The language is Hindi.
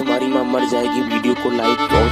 तुम्हारी माँ मर जाएगी। वीडियो को लाइक और